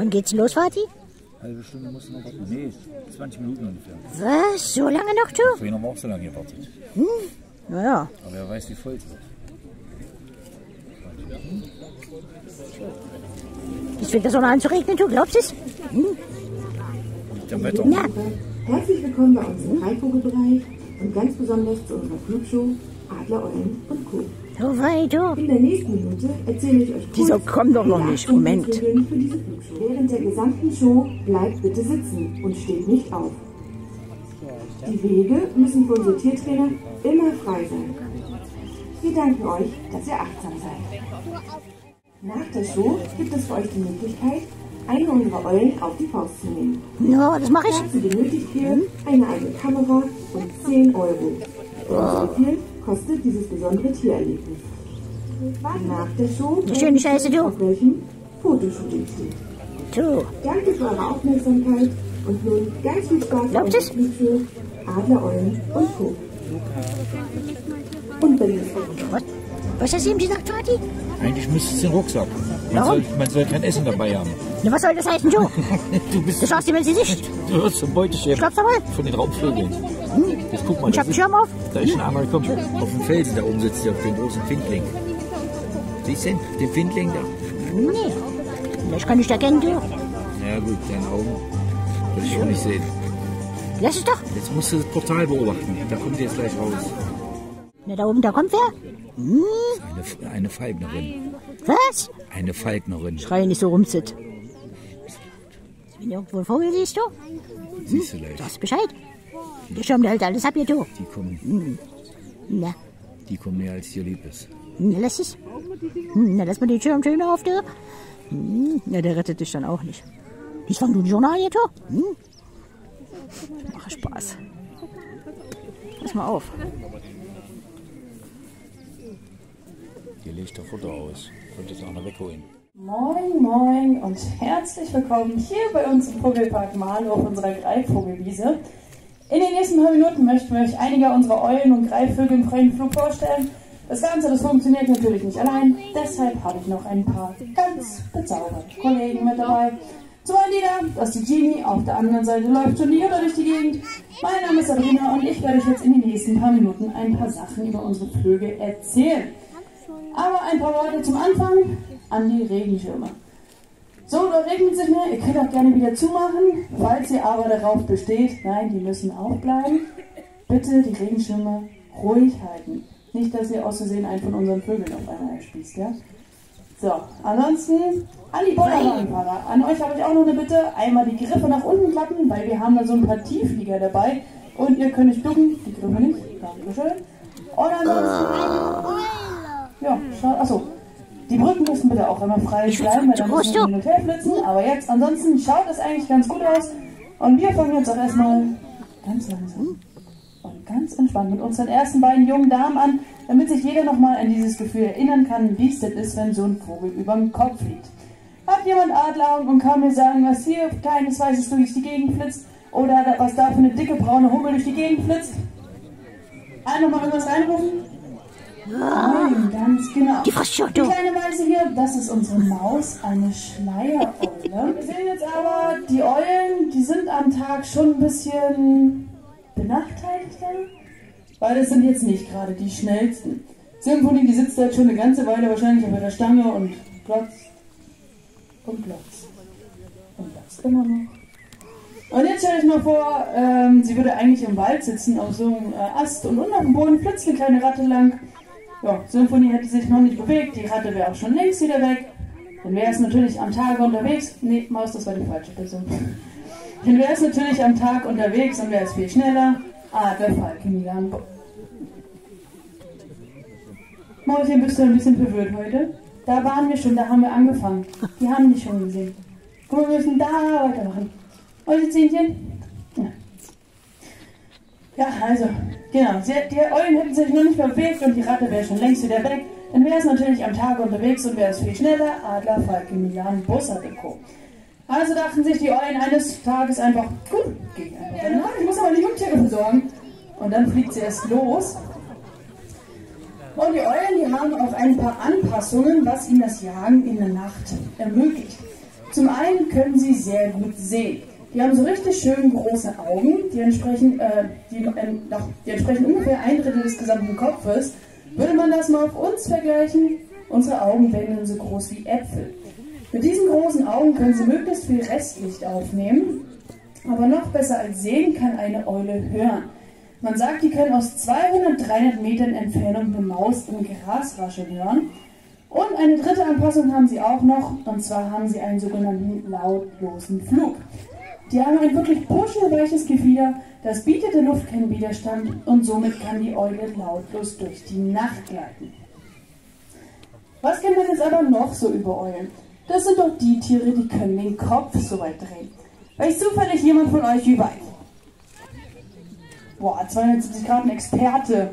Wann geht's los, Vati? Halbe Stunde musst du noch warten. Nee, 20 Minuten ungefähr. Was? So lange noch, du? Vorhin haben wir auch so lange gewartet. Naja. Aber wer weiß, wie voll es wird. Jetzt fängt das auch noch an zu regnen, du glaubst es? Der Wetter. Na, Herzlich willkommen bei uns im Dreivogelbereich und ganz besonders zu unserer Flugshow Adler, Eulen und Co. so weit, du. In der nächsten Minute erzähle ich euch kurz, Wieso kommt doch noch nicht? Moment. Während der gesamten Show bleibt bitte sitzen und steht nicht auf. Die Wege müssen für unsere Tiertrainer immer frei sein. Wir danken euch, dass ihr achtsam seid. Nach der Show gibt es für euch die Möglichkeit, eine unserer Eulen auf die Faust zu nehmen. Ja, das mache ich. Dazu benötigt ihr eine eigene Kamera und 10 Euro. Viel kostet dieses besondere Tiererlebnis. Nach der Show Eine schöne Scheiße, du. auf welchem Fotoshooting steht. Du. Danke für eure Aufmerksamkeit und nun ganz viel Spaß Glaubt es? Flugshow Adler, Eulen und Co. Und es Was, was hast du ihm gesagt, Vati? Eigentlich müsste es den Rucksack. Man Warum? soll, man soll kein Essen dabei haben. Na, was soll das heißen, du? Du bist Du schaust ihm ins Gesicht. du wirst zum Beuteschäfer Glaubst du wohl? von den Raubvögeln. Jetzt guck mal, Ich da, hab einen Schirm auf. da ist schon einmal gekommen. Auf dem Felsen da oben sitzt der auf dem großen Findling. Siehst du den? Den Findling da? Nee. Das kann ich erkennen, du. Ja gut, deine Augen will ich auch nicht sehen. Lass es doch. Jetzt musst du das Portal beobachten. Da kommt ihr jetzt gleich raus. Na, da oben, da kommt wer? Hm, Eine, eine Falknerin. was? Eine Falknerin. Schrei nicht so rumzit. Wenn irgendwo ein Vogel siehst, du, Siehst du gleich. sagst Bescheid. Der Schirm, der hält alles ab hier, du. Die kommen, Na, die kommen näher als dir lieb ist. na, lass es. Hm, Na, lass mal den Schirm schön auf, du. Hm, Na, der rettet dich dann auch nicht. Dies fang du Journal hier, du. Hm? Mache Spaß. Pass mal auf. Legt der Futter aus. Kommt jetzt auch noch wegholen. Moin, moin und herzlich willkommen hier bei uns im Vogelpark Marlow auf unserer Greifvogelwiese. In den nächsten paar Minuten möchten wir euch einige unserer Eulen und Greifvögel im freien Flug vorstellen. Das Ganze, das funktioniert natürlich nicht allein, deshalb habe ich noch ein paar ganz bezauberte Kollegen mit dabei. Zum einen die da, das ist die Genie, auf der anderen Seite läuft schon die Jutta durch die Gegend. Mein Name ist Sabrina und ich werde euch jetzt in den nächsten paar Minuten ein paar Sachen über unsere Vögel erzählen. Aber ein paar Worte zum Anfang an die Regenschirme. So, da regnet es nicht mehr. Ihr könnt auch gerne wieder zumachen. Falls ihr aber darauf besteht, nein, die müssen aufbleiben. Bitte die Regenschirme ruhig halten. Nicht, dass ihr aus Versehen einen von unseren Vögeln auf einmal erspießt, ja? So, ansonsten an die Bollerwagenfahrer. An euch habe ich auch noch eine Bitte. Einmal die Griffe nach unten klappen, weil wir haben da so ein paar Tiefflieger dabei. Und ihr könnt nicht ducken. Die Griffe nicht. Dankeschön. Und ansonsten ja, schau, achso. Die Brücken müssen bitte auch immer frei bleiben, weil dann müssen wir hin und her flitzen. Aber jetzt, ansonsten schaut es eigentlich ganz gut aus. Und wir fangen jetzt auch erstmal ganz langsam und ganz entspannt mit unseren ersten beiden jungen Damen an, damit sich jeder nochmal an dieses Gefühl erinnern kann, wie es das ist, wenn so ein Vogel überm Kopf fliegt. Hat jemand Adleraugen und kann mir sagen, was hier kleines weißes durch die Gegend flitzt? Oder was da für eine dicke braune Hummel durch die Gegend flitzt? Einer mal irgendwas reinrufen? Nein, ganz genau. Die frisst schon, Die kleine Weiße hier, das ist unsere Maus, eine Schleiereule. Wir sehen jetzt aber, die Eulen, die sind am Tag schon ein bisschen benachteiligt, weil das sind jetzt nicht gerade die schnellsten. Symphonie, die sitzt da jetzt schon eine ganze Weile wahrscheinlich auf ihrer Stange und glotzt und glotzt und glotzt immer noch. Und jetzt stell euch mal vor, ähm, sie würde eigentlich im Wald sitzen, auf so einem äh, Ast und unten auf dem Boden flitzt eine kleine Ratte lang. Ja, Symphonie hätte sich noch nicht bewegt, die Ratte wäre auch schon längst wieder weg. Dann wäre es natürlich am Tag unterwegs. Nee, Maus, das war die falsche Person. Dann wäre es natürlich am Tag unterwegs und wäre es viel schneller. Ah, der Falke Milan. Mäuschen, bist du ein bisschen verwirrt heute? Da waren wir schon, da haben wir angefangen. Die haben dich schon gesehen. Guck mal, wir müssen da weitermachen. Mäusezienchen? Ja. Ja, also, genau. Sie, die Eulen hätten sich noch nicht bewegt und die Ratte wäre schon längst wieder weg. Dann wäre es natürlich am Tag unterwegs und wäre es viel schneller. Adler, Falke, Milan, Bussard und Co. Also dachten sich die Eulen eines Tages einfach, gut, geh einfach danach, ich muss aber die Jungtiere versorgen. Und dann fliegt sie erst los. Und die Eulen, die haben auch ein paar Anpassungen, was ihnen das Jagen in der Nacht ermöglicht. Zum einen können sie sehr gut sehen. Die haben so richtig schön große Augen, die entsprechen, äh, die, äh, die entsprechen ungefähr ein Drittel des gesamten Kopfes. Würde man das mal auf uns vergleichen, unsere Augen wären so groß wie Äpfel. Mit diesen großen Augen können sie möglichst viel Restlicht aufnehmen, aber noch besser als sehen kann eine Eule hören. Man sagt, die können aus 200, 300 Metern Entfernung eine Maus im Gras rascheln hören. Und eine dritte Anpassung haben sie auch noch, und zwar haben sie einen sogenannten lautlosen Flug. Die haben ein wirklich puschelweiches Gefieder, das bietet der Luft keinen Widerstand und somit kann die Eule lautlos durch die Nacht gleiten. Was kennt man jetzt aber noch so über Eulen? Das sind doch die Tiere, die können den Kopf so weit drehen. Weiß zufällig jemand von euch wie weit? Boah, 270 Grad ein Experte.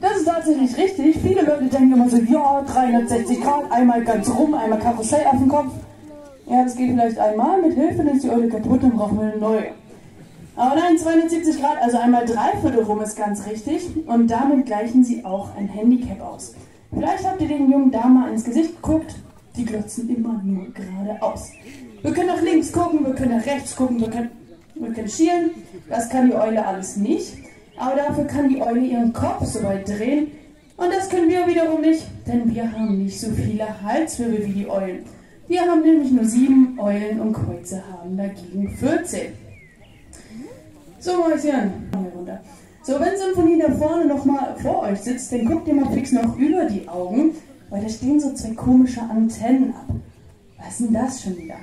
Das ist tatsächlich richtig. Viele Leute denken immer so, ja, 360 Grad, einmal ganz rum, einmal Karussell auf dem Kopf. Ja, das geht vielleicht einmal, mit Hilfe ist die Eule kaputt und brauchen wir eine neue. Aber nein, 270 Grad, also einmal dreiviertel rum ist ganz richtig. Und damit gleichen sie auch ein Handicap aus. Vielleicht habt ihr den jungen Damen mal ins Gesicht geguckt. Die glotzen immer nur geradeaus. Wir können nach links gucken, wir können nach rechts gucken, wir können, wir können schielen. Das kann die Eule alles nicht. Aber dafür kann die Eule ihren Kopf so weit drehen. Und das können wir wiederum nicht, denn wir haben nicht so viele Halswirbel wie die Eulen. Wir haben nämlich nur sieben Eulen und Kreuze haben dagegen 14. So, Mäuschen. So, wenn Symphonie da vorne nochmal vor euch sitzt, dann guckt ihr mal fix noch über die Augen, weil da stehen so zwei komische Antennen ab. Was ist denn das schon wieder?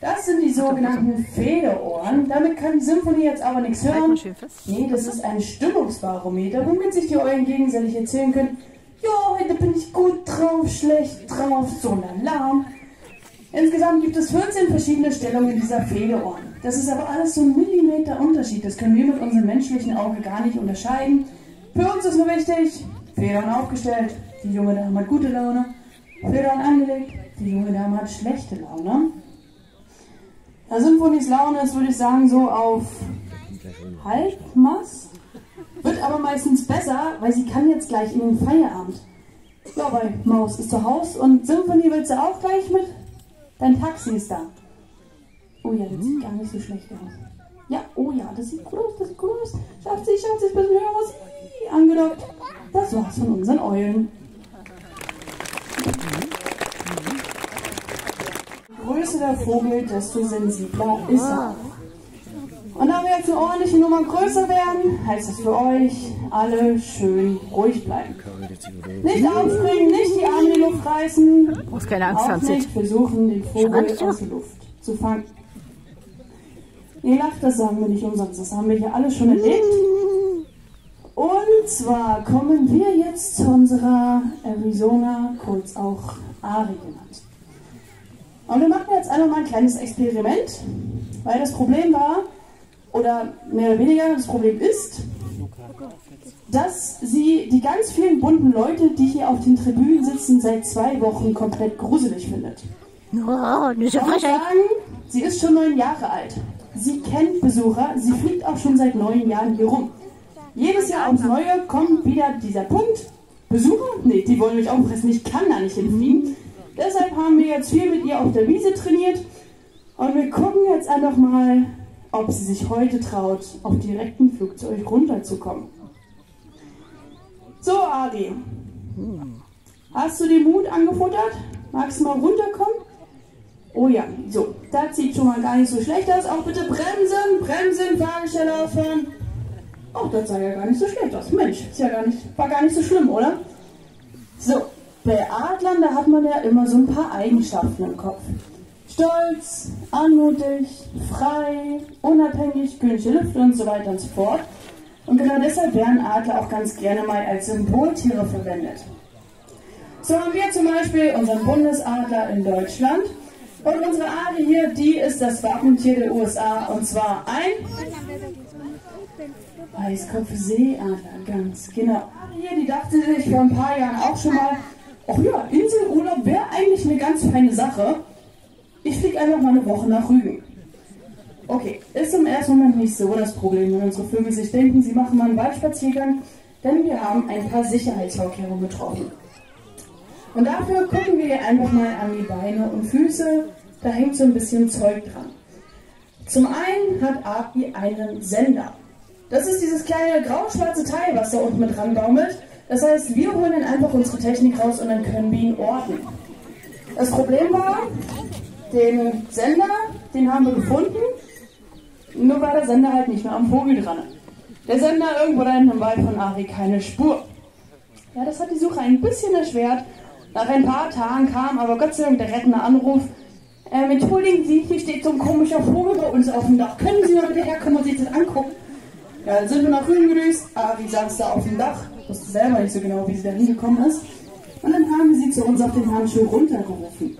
Das sind die sogenannten Federohren. Damit kann die Symphonie jetzt aber nichts hören. Nee, das ist ein Stimmungsbarometer, womit sich die Eulen gegenseitig erzählen können, ja, heute bin ich gut drauf, schlecht drauf, so ein Alarm. Insgesamt gibt es 14 verschiedene Stellungen dieser Federohren. Das ist aber alles so ein Millimeter Unterschied. Das können wir mit unserem menschlichen Auge gar nicht unterscheiden. Für uns ist nur wichtig, Federn aufgestellt, die junge Dame hat gute Laune, Federn angelegt, die junge Dame hat schlechte Laune. Da Symphonies Laune ist, würde ich sagen, so auf Halbmaß. Wird aber meistens besser, weil sie kann jetzt gleich in den Feierabend. Ja, weil Maus ist zu Hause und Symphonie willst du auch gleich mit? Dein Taxi ist da. Oh ja, das sieht gar nicht so schlecht aus. Ja, oh ja, das sieht gut aus, das sieht gut aus. Schafft sich, schafft sich, bisschen höher muss. Angedockt. Das war's von unseren Eulen. Je größer der Vogel, desto sensibler ist er. Und da wir jetzt eine ordentliche Nummer größer werden, heißt es für euch, alle schön ruhig bleiben. Nicht aufspringen, nicht die Arme in die Luft reißen. Du musst keine Angst haben, nicht versuchen, den Vogel aus der Luft zu fangen. Ihr lacht, das sagen wir nicht umsonst. Das haben wir hier alle schon erlebt. Und zwar kommen wir jetzt zu unserer Arizona, kurz auch Ari genannt. Und wir machen jetzt einfach mal ein kleines Experiment, weil das Problem war, oder mehr oder weniger das Problem ist, dass sie die ganz vielen bunten Leute, die hier auf den Tribünen sitzen, seit zwei Wochen komplett gruselig findet. Oh, muss Frechheit. sagen, sie ist schon neun Jahre alt. Sie kennt Besucher, sie fliegt auch schon seit neun Jahren hier rum. Jedes Jahr aufs Neue kommt wieder dieser Punkt. Besucher? Nee, die wollen mich auffressen, ich kann da nicht hinfliegen. Deshalb haben wir jetzt viel mit ihr auf der Wiese trainiert. Und wir gucken jetzt einfach mal, ob sie sich heute traut, auf direkten Flug zu euch runterzukommen. So, Ari. Hast du den Mut angefuttert? Magst du mal runterkommen? Oh ja, so, das sieht schon mal gar nicht so schlecht aus. Auch bitte bremsen, bremsen, Fahrgestelle auffahren. Oh, das sah ja gar nicht so schlecht aus. Mensch, ist ja gar nicht, war gar nicht so schlimm, oder? So, bei Adlern, da hat man ja immer so ein paar Eigenschaften im Kopf. Stolz, anmutig, frei, unabhängig, kühliche Lüfte und so weiter und so fort. Und genau deshalb werden Adler auch ganz gerne mal als Symboltiere verwendet. So haben wir zum Beispiel unseren Bundesadler in Deutschland. Und unsere Adel hier, die ist das Wappentier der USA. Und zwar ein Weißkopfseeadler, ganz genau. Hier, die dachte sich vor ein paar Jahren auch schon mal, ach ja, Inselurlaub wäre eigentlich eine ganz feine Sache. Ich fliege einfach mal eine Woche nach Rügen. Okay, ist im ersten Moment nicht so das Problem, wenn unsere Vögel sich denken, sie machen mal einen Waldspaziergang, denn wir haben ein paar Sicherheitsvorkehrungen getroffen. Und dafür gucken wir einfach mal an die Beine und Füße. Da hängt so ein bisschen Zeug dran. Zum einen hat API einen Sender. Das ist dieses kleine grau-schwarze Teil, was da unten mit dran baumelt. Das heißt, wir holen dann einfach unsere Technik raus und dann können wir ihn orten. Das Problem war, den Sender, den haben wir gefunden, nur war der Sender halt nicht mehr am Vogel dran. Der Sender irgendwo da hinten im Wald von Ari keine Spur. Ja, das hat die Suche ein bisschen erschwert. Nach ein paar Tagen kam aber Gott sei Dank der rettende Anruf. Ähm, entschuldigen Sie, hier steht so ein komischer Vogel bei uns auf dem Dach. Können Sie mal bitte herkommen und sich das angucken? Ja, dann sind wir nach Rügen gedüst. Ari saß da auf dem Dach. Wusste selber nicht so genau, wie sie da hingekommen ist. Und dann haben wir sie zu uns auf den Handschuh runtergerufen.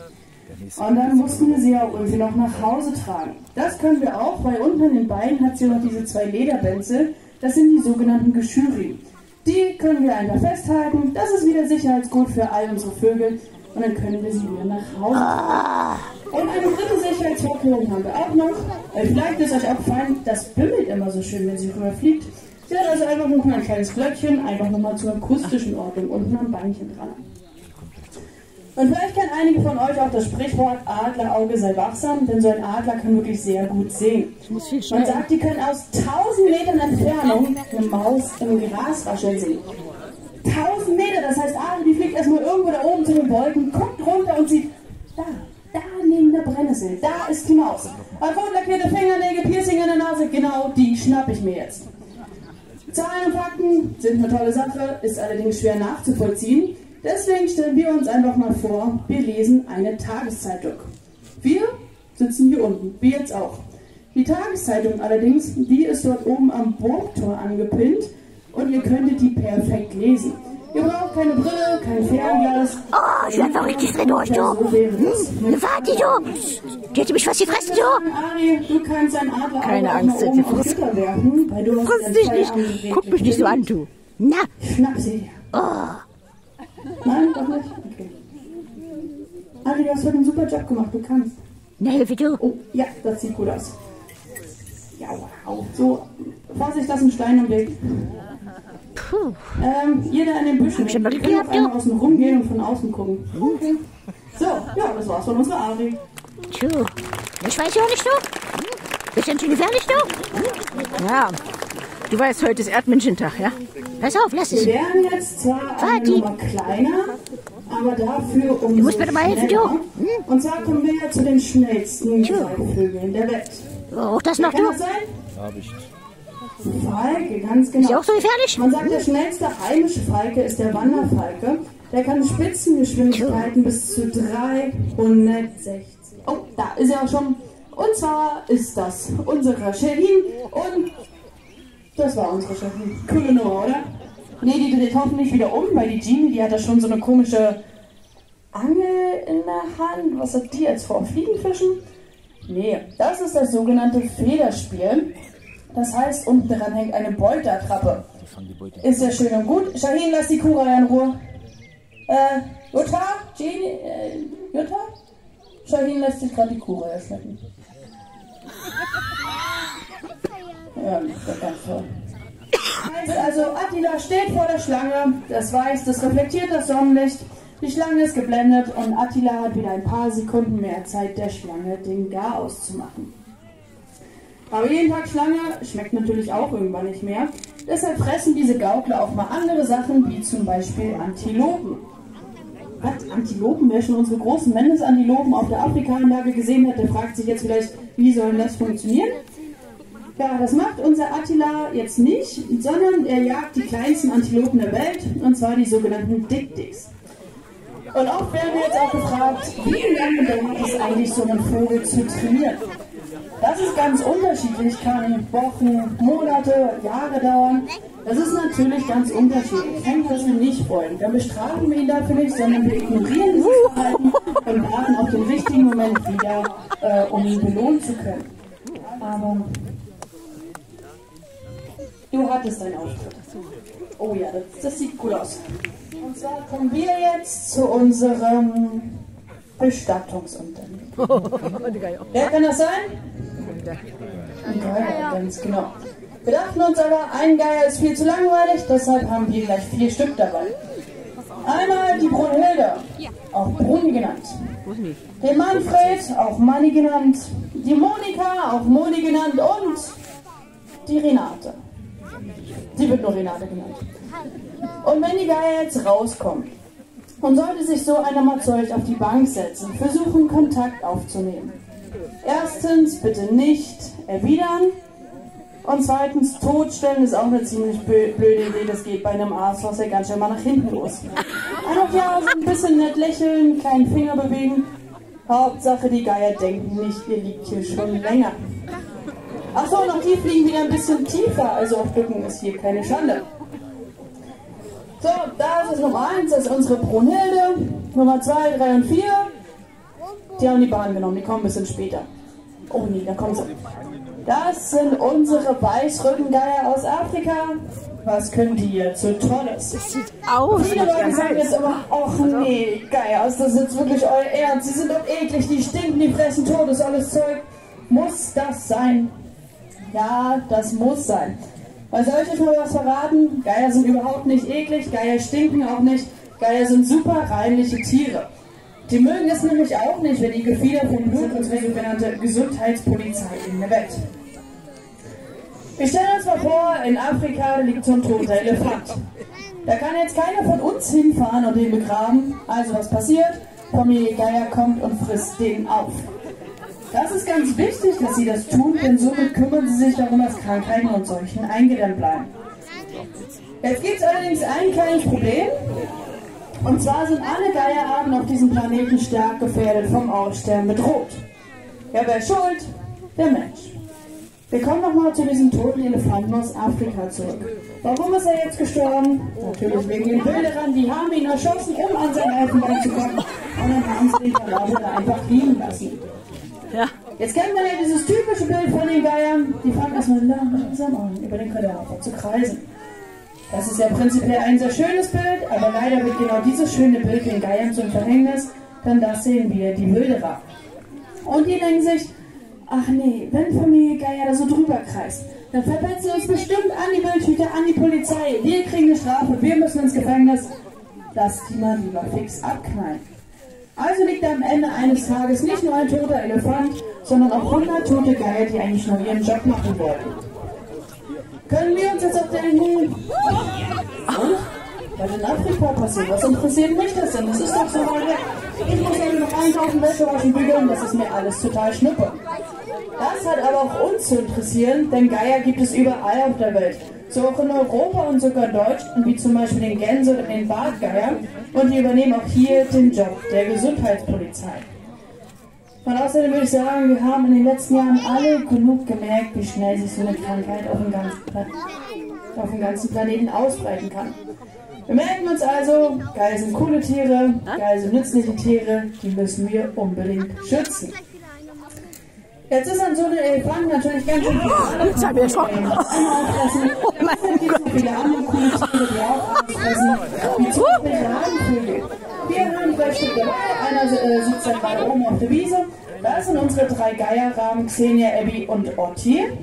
Und dann mussten wir sie auch irgendwie noch nach Hause tragen. Das können wir auch, weil unten an den Beinen hat sie noch diese zwei Lederbänzel. Das sind die sogenannten Geschüri. Die können wir einfach festhalten. Das ist wieder Sicherheitsgut für all unsere Vögel. Und dann können wir sie wieder nach Hause tragen. Und eine dritte Sicherheitsvorkehrung haben wir auch noch. Vielleicht ist euch aufgefallen, das bimmelt immer so schön, wenn sie rüberfliegt. Sie hat also einfach mal ein kleines Glöckchen, einfach nochmal zur akustischen Ordnung unten am Beinchen dran. Und vielleicht kennen einige von euch auch das Sprichwort Adlerauge sei wachsam, denn so ein Adler kann wirklich sehr gut sehen. Man sagt, die können aus 1000 Metern Entfernung eine Maus im Gras rascheln sehen. 1000 Meter, das heißt, Adler, die fliegt erstmal irgendwo da oben zu den Wolken, guckt runter und sieht, da, da neben der Brennnessel, da ist die Maus. Rot lackierte Fingernägel, Piercing in der Nase, genau die schnapp ich mir jetzt. Zahlen und Fakten sind eine tolle Sache, ist allerdings schwer nachzuvollziehen. Deswegen stellen wir uns einfach mal vor, wir lesen eine Tageszeitung. Wir sitzen hier unten, wie jetzt auch. Die Tageszeitung allerdings, die ist dort oben am Burgtor angepinnt und ihr könntet die perfekt lesen. Ihr braucht keine Brille, kein Fernglas. Oh, ich werd doch richtig drin durch, du. Es. Hm, warte, du. Die hätte mich fast gefressen, du. Ari, du kannst dein Adler Keine auch Angst, hast Friss dein dich nicht. Guck mich nicht so an, du. Na, Schnapp sie dir. Nein, doch nicht? Okay. Ari, du hast heute einen super Job gemacht, du kannst. Hilfe, du. Oh, ja, das sieht gut aus. Ja, wow. So, Vorsicht, das ist ein Stein im Weg. Puh. Ähm, da in den Büschen, ihr könnt auch einmal außen rumgehen und von außen gucken. Okay. So, ja, das war's von unserer Ari. Tju, ich weiß ja auch nicht, du. Hm? Bisschen zu gefährlich, du. Ja, du weißt, heute ist Erdmänchentag, ja? Pass auf, lass es. Wir werden jetzt zwar eine Vati. Nummer kleiner, aber dafür umso musst mir doch mal helfen, du. Hm? Und zwar kommen wir ja zu den schnellsten. Greifvögeln der Welt. Auch das noch, du. sein? Habe ich. Falke, ganz genau. Ist ja auch so gefährlich? Man sagt, der schnellste heimische Falke ist der Wanderfalke. Der kann Spitzengeschwindigkeiten bis zu 360. Oh, da ist er auch schon. Und zwar ist das unsere Sherin und das war unsere Sherin. Coole Nummer, oder? Nee, die dreht hoffentlich wieder um, weil die Genie, die hat da schon so eine komische Angel in der Hand. Was hat die jetzt vor? Fliegenfischen? Nee, das ist das sogenannte Federspiel. Das heißt, unten dran hängt eine Beuteattrappe. Die fangen die Beute. Ist ja schön und gut. Shahin, lass die Kuh in Ruhe. Äh, Jutta? Genie? Äh, Jutta? Shahin lässt sich gerade die Kuh schmecken. Ja, ganz. Heißt also, Attila steht vor der Schlange. Das weiß, das reflektiert das Sonnenlicht. Die Schlange ist geblendet und Attila hat wieder ein paar Sekunden mehr Zeit, der Schlange den Garaus zu machen. Aber jeden Tag Schlange schmeckt natürlich auch irgendwann nicht mehr. Deshalb fressen diese Gaukler auch mal andere Sachen, wie zum Beispiel Antilopen. Was? Antilopen? Wer schon unsere großen Mendesantilopen auf der Afrika-Anlage gesehen hat, der fragt sich jetzt vielleicht, wie soll das funktionieren? Ja, das macht unser Attila jetzt nicht, sondern er jagt die kleinsten Antilopen der Welt, und zwar die sogenannten Dick-Dicks. Und oft werden wir jetzt auch gefragt, wie lange dauert es eigentlich, so einen Vogel zu trainieren? Das ist ganz unterschiedlich, kann Wochen, Monate, Jahre dauern. Das ist natürlich ganz unterschiedlich. Was wir nicht wollen. Dann bestrafen wir ihn dafür nicht, sondern wir ignorieren dieses Verhalten und warten auf den richtigen Moment wieder, äh, um ihn belohnen zu können. Aber du hattest deinen Auftritt. Oh ja, das, das sieht cool aus. Und zwar kommen wir jetzt zu unserem Bestattungsunternehmen. Wer kann das sein? Ein Geier, ganz genau. Wir dachten uns aber, ein Geier ist viel zu langweilig, deshalb haben wir gleich vier Stück dabei. Einmal die Brunhilde auch Bruni genannt. Den Manfred, auch Manni genannt. Die Monika, auch Moni genannt. Und die Renate. Sie wird nur Renate genannt. Und wenn die Geier jetzt rauskommen und sollte sich so einer mal zu euch auf die Bank setzen, versuchen Kontakt aufzunehmen. Erstens bitte nicht erwidern. Und zweitens, totstellen ist auch eine ziemlich blöde Idee. Das geht bei einem Arzt, was ja ganz schön mal nach hinten los. Einfach ja, so ein bisschen nett lächeln, kleinen Finger bewegen. Hauptsache, die Geier denken nicht, ihr liegt hier schon länger. Achso, noch die fliegen wieder ein bisschen tiefer, also auf Bücken ist hier keine Schande. So, das ist Nummer 1, das ist unsere Brunhilde. Nummer 2, 3 und 4. Die haben die Bahn genommen, die kommen ein bisschen später. Oh nee, da kommen sie. Das sind unsere Weißrückengeier aus Afrika. Was können die jetzt so Tolles? Sieht aus. Viele Leute sagen jetzt aber, ach nee, Geiers, das ist jetzt wirklich euer Ernst. Sie sind doch eklig, die stinken, die fressen totes alles Zeug. Muss das sein? Ja, das muss sein. Weil euch mal was verraten? Geier sind überhaupt nicht eklig, Geier stinken auch nicht. Geier sind super reinliche Tiere. Die mögen es nämlich auch nicht, wenn die Gefieder vom Blut unsere sogenannte Gesundheitspolizei in der Welt. Wir stellen uns mal vor, in Afrika liegt so ein toter Elefant. Da kann jetzt keiner von uns hinfahren und den begraben. Also was passiert? Familie Geier kommt und frisst den auf. Das ist ganz wichtig, dass sie das tun, denn somit kümmern sie sich darum, dass Krankheiten und Seuchen eingedämmt bleiben. Jetzt gibt es allerdings ein kleines Problem. Und zwar sind alle Geierarten auf diesem Planeten stark gefährdet vom Aussterben bedroht. Ja, wer schuld? Der Mensch. Wir kommen nochmal zu diesem toten Elefanten aus Afrika zurück. Warum ist er jetzt gestorben? Natürlich wegen den Wilderern, die haben ihn erschossen, um an sein Elfenbein zu kommen. Und dann haben sie den da einfach liegen lassen. Ja. Jetzt kennt man ja dieses typische Bild von den Geiern. Die fangen erstmal langsam an, über den Kadaver zu kreisen. Das ist ja prinzipiell ein sehr schönes Bild, aber leider wird genau dieses schöne Bild den Geiern zum Verhängnis, denn das sehen wir die Wilderer. Und die denken sich, ach nee, wenn Familie Geier da so drüber kreist, dann verpetzen sie uns bestimmt an die Wildhüter, an die Polizei. Wir kriegen eine Strafe, wir müssen ins Gefängnis. Lass die mal lieber fix abknallen. Also liegt am Ende eines Tages nicht nur ein toter Elefant, sondern auch 100 tote Geier, die eigentlich nur ihren Job machen wollten. Können wir uns jetzt auf den? Und? Was in Afrika passiert? Was interessiert mich das denn? Das ist doch so weit weg. Ich muss heute noch einkaufen, Wäsche waschen, bügeln. Das ist mir alles total schnuppe. Das hat aber auch uns zu interessieren, denn Geier gibt es überall auf der Welt. So auch in Europa und sogar Deutschland, wie zum Beispiel den Gänse oder den Bartgeier. Und die übernehmen auch hier den Job der Gesundheitspolizei. Und außerdem würde ich sagen, wir haben in den letzten Jahren alle genug gemerkt, wie schnell sich so eine Krankheit auf dem ganzen, ganzen Planeten ausbreiten kann. Wir merken uns also, Geier sind coole Tiere, Geier sind nützliche Tiere, die müssen wir unbedingt schützen. Jetzt ist an so einem Elefant natürlich ganz schön viel Jetzt haben wir schon. Oh mein Gott. Viele andere coole Tiere, die auch alles fressen, wie zum Beispiel Rabenvögel. Wir haben drei Stück dabei, einer äh, sitzt da gerade oben auf der Wiese. Das sind unsere drei Geierraben, Xenia, Abby und Ortier.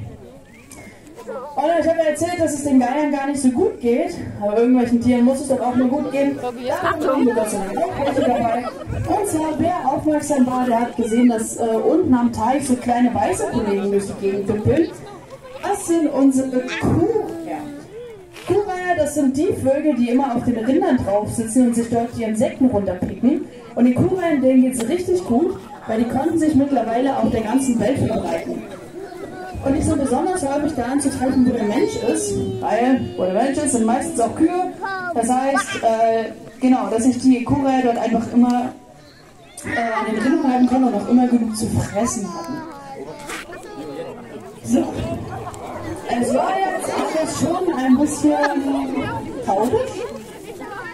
Und ich habe erzählt, dass es den Geiern gar nicht so gut geht, aber irgendwelchen Tieren muss es doch auch nur gut gehen. Da haben wir Gott sei Dank auch welche dabei. Und zwar, wer aufmerksam war, der hat gesehen, dass äh, unten am Teich so kleine weiße Kollegen durch die Gegend dümpeln. Das sind unsere Kuhreiher. Kuhreiher, das sind die Vögel, die immer auf den Rindern drauf sitzen und sich dort die Insekten runterpicken. Und den Kuhreihern, denen geht es richtig gut, weil die konnten sich mittlerweile auf der ganzen Welt verbreiten. Und nicht so besonders häufig da anzutreffen, wo der Mensch ist, weil wo der Mensch ist, sind meistens auch Kühe. Das heißt, äh, genau, dass sich die Kuhreiher dort einfach immer äh, an den Rinden halten können und auch immer genug zu fressen hatten. So. Es war jetzt alles schon ein bisschen traurig,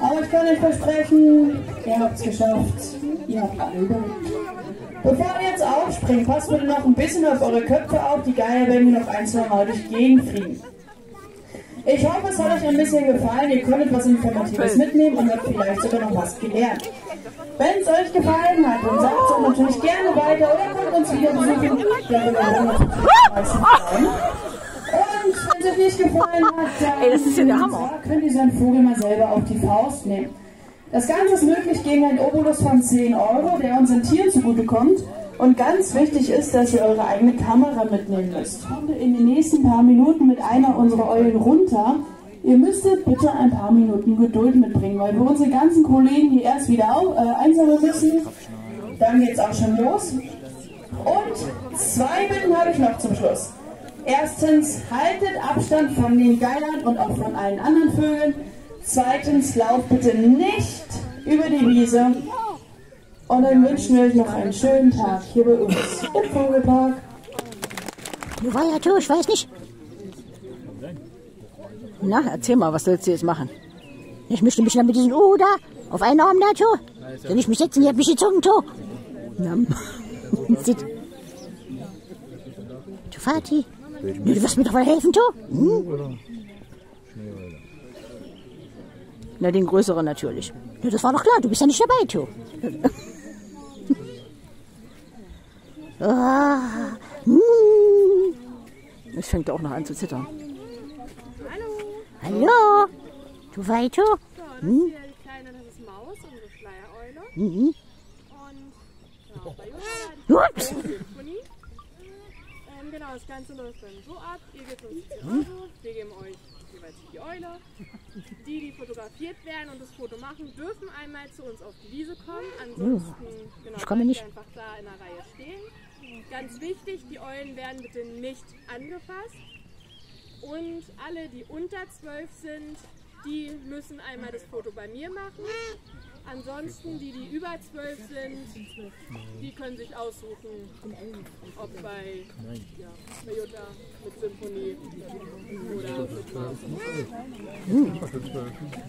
aber ich kann euch versprechen, ihr habt es geschafft. Ihr habt alle überlebt. Bevor ihr jetzt aufspringt, passt bitte noch ein bisschen auf eure Köpfe auf. Die Geier werden hier noch ein, zwei Mal durch die Gegend fliegen. Ich hoffe, es hat euch ein bisschen gefallen. Ihr konntet was Informatives mitnehmen und habt vielleicht sogar noch was gelernt. Wenn es euch gefallen hat, dann sagt es uns natürlich gerne weiter oder kommt uns wieder besuchen. Freuen. Und wenn es euch nicht gefallen hat, dann Ey, das ist ja der Hammer. könnt ihr so einen Vogel mal selber auf die Faust nehmen. Das Ganze ist möglich gegen einen Obolus von 10 Euro, der unseren Tieren zugutekommt. Und ganz wichtig ist, dass ihr eure eigene Kamera mitnehmen müsst. Kommt in den nächsten paar Minuten mit einer unserer Eulen runter. Ihr müsstet bitte ein paar Minuten Geduld mitbringen, weil wir unsere ganzen Kollegen hier erst wieder äh, einsammeln müssen. Dann geht's auch schon los. Und zwei Bitten habe ich noch zum Schluss. Erstens, haltet Abstand von den Geilern und auch von allen anderen Vögeln. Zweitens, lauft bitte nicht über die Wiese. Und dann wünschen wir euch noch einen schönen Tag hier bei uns im Vogelpark. Du war ja ich weiß nicht. Na, erzähl mal, was sollst du jetzt machen? Ich möchte mich dann mit diesem U da auf einen Arm da, tu. Soll ich mich setzen? Ihr habt mich gezogen, tu. Na, sieht. Du Vati, du wirst mir doch mal helfen, tu. Hm? Na, den größeren natürlich. Ja, das war doch klar, du bist ja nicht dabei, tu. ah, hm. Es fängt auch noch an zu zittern. Hallo. Du Weito? So, das Hm? ist ja die kleine, das ist Maus, unsere Schleiereule. Mhm. Und ja, bei Johanna Ups. Ähm, genau, das Ganze läuft dann so ab. Ihr gebt uns 10 Euro, wir geben euch jeweils die Eule. Die, die fotografiert werden und das Foto machen, dürfen einmal zu uns auf die Wiese kommen. Ansonsten genau, Ich komme bleibt nicht. einfach da in der Reihe stehen. Ganz wichtig, die Eulen werden bitte nicht angefasst. Und alle, die unter 12 sind, die müssen einmal das Foto bei mir machen. Ansonsten, die, die über 12 sind, die können sich aussuchen, ob bei, ja, mit Symphonie oder mit.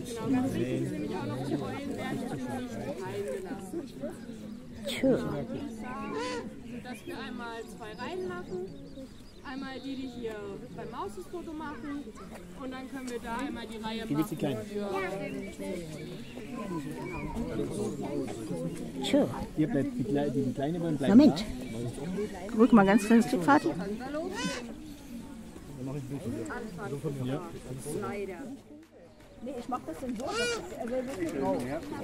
Genau, ganz wichtig ist nämlich auch noch, die Eulen werden nicht reingelassen. Tja. dass wir einmal zwei Reihen machen. Einmal die, die hier beim Maus das Foto machen. Und dann können wir da einmal die Reihe machen. Für, Tja. Ihr bleibt die, Klei- die, die kleine beim bleiben Moment. Rück mal ganz kleines Stück, Vati. Nee, ich mach das denn so, drauf.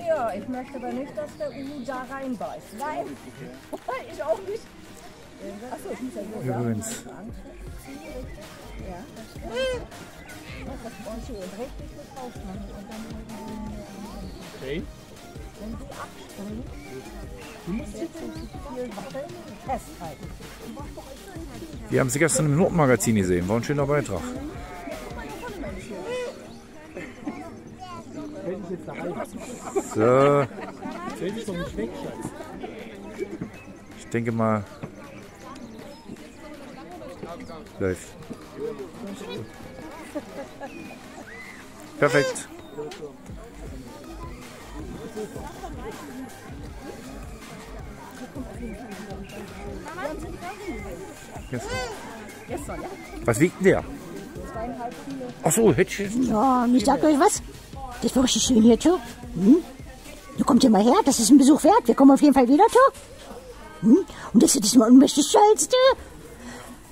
Ja, ich möchte aber nicht, dass der Uhu da reinbeißt. Nein, ich auch nicht. Übrigens. Okay. wenn du festhalten. Wir haben sie gestern im Notenmagazin gesehen. War ein schöner Beitrag. So, ich denke mal. Läuft. Perfekt. Was wiegt der? Ach so, Hättchen. Ja, ich sag euch was. Das war richtig schön hier, tu. Hm? Du kommt hier mal her, das ist ein Besuch wert. Wir kommen auf jeden Fall wieder, tu. Hm? Und das ist mal unmächtig stolz, tu.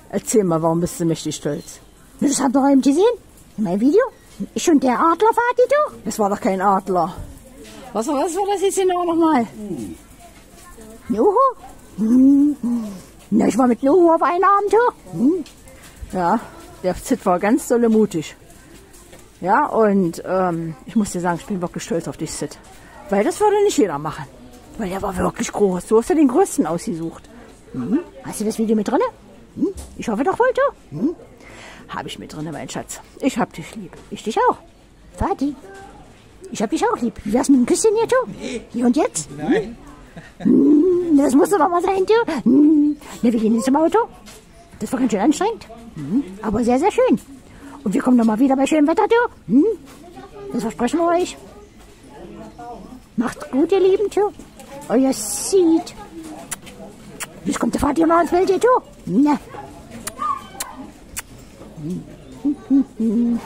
Erzähl mal, warum bist du mächtig stolz? Das habt ihr eben gesehen? In meinem Video? Ich und der Adler, Vati, du? Das war doch kein Adler. Was, was war das jetzt genau nochmal? Nuhu? Hm. Na, ich war mit Nuhu auf einen Arm, du. Hm. Ja, der Zit war ganz dolle mutig. Ja, und ähm, ich muss dir sagen, ich bin wirklich stolz auf dich, Sid. Weil das würde nicht jeder machen. Weil der war wirklich groß. Du hast ja den größten ausgesucht. Mhm. Hast du das Video mit drin? Hm? Ich hoffe doch du. Hm? Habe ich mit drin, mein Schatz. Ich hab dich lieb. Ich dich auch. Vati. Ich hab dich auch lieb. Wie wär's mit einem Küsschen hier, du? Hier und jetzt? Nein. Hm, das muss doch mal sein, du. Hm. Na, wir gehen jetzt zum Auto. Das war ganz schön anstrengend. Hm. Aber sehr, sehr schön. Und wir kommen nochmal wieder bei schönem Wetter, du. Hm? Das versprechen wir euch. Macht's gut, ihr Lieben, du. Euer Seed. Jetzt kommt der Vater noch ins Bild, hier, du. 嗯呐嗯嗯嗯嗯。